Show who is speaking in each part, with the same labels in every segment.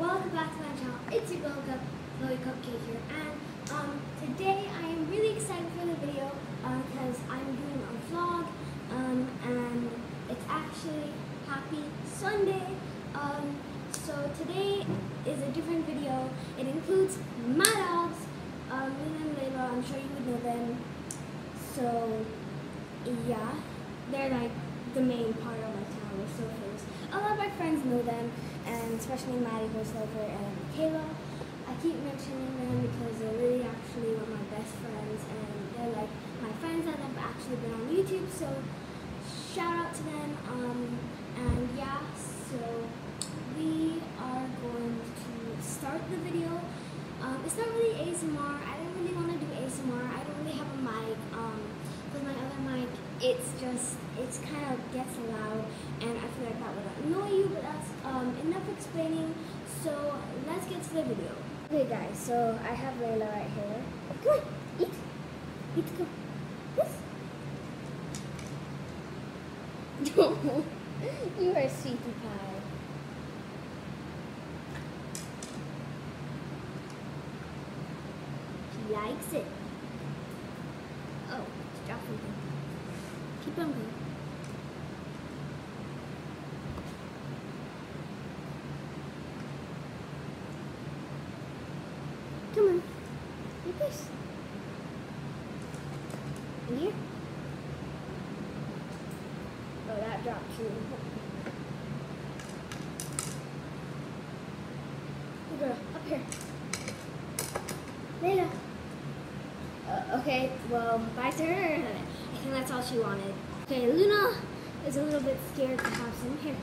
Speaker 1: Welcome back to my channel. It's your girl, Chloe Cupcake here, and um, today I am really excited for the video uh, because I'm doing a vlog, um, and it's actually Happy Sunday. Um, so today is a different video. It includes my dogs, um, Luna and Laila. I'm sure you would know them. So yeah, they're like the main part of my channel. We're so famous. A lot of my friends know them, and especially Maddie Lover and Kayla. I keep mentioning them because they're really actually one of my best friends, and they're like my friends that have actually been on YouTube. So shout out to them. Um, and yeah, so we are going to start the video. Um, it's not really ASMR. I don't really want to do ASMR. I don't really have a mic. Um, with my other mic, it's just, it's kind of gets loud, and I feel like that would annoy you, but that's um, explaining. So let's get to the video. Okay guys, so I have Laila right here. Come on, eat. Eat, go. Yes. you are sweetie pie. She likes it. Oh, it's dropping. Keep on going. Come on. Like this. In here. Oh, that dropped too. Girl, up here. Laila. Uh, okay, well, bye to her. I think that's all she wanted. Okay, Luna is a little bit scared to have some here.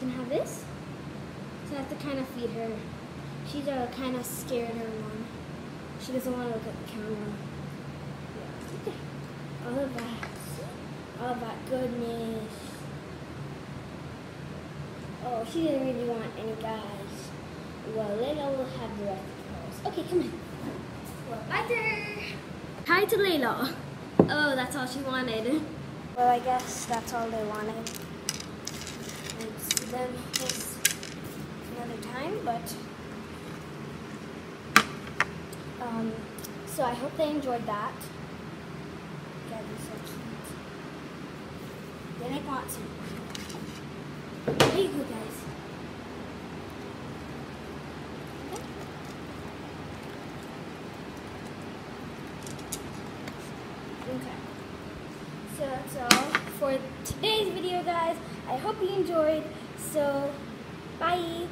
Speaker 1: Can have this? So I have to kind of feed her. She's uh, a kind of scared her. She doesn't want to look at the camera. Yeah. All of that. All of that goodness. Oh, she didn't really want any guys. Well, Laila will have the rest of hers. Okay, come in. Well, to. Hi to Laila. Oh, that's all she wanted. Well, I guess that's all they wanted. And see them another time, but um, so I hope they enjoyed that. God, so cute. They. There you go, guys. Okay. So that's all for today's video, guys. I hope you enjoyed. So, bye.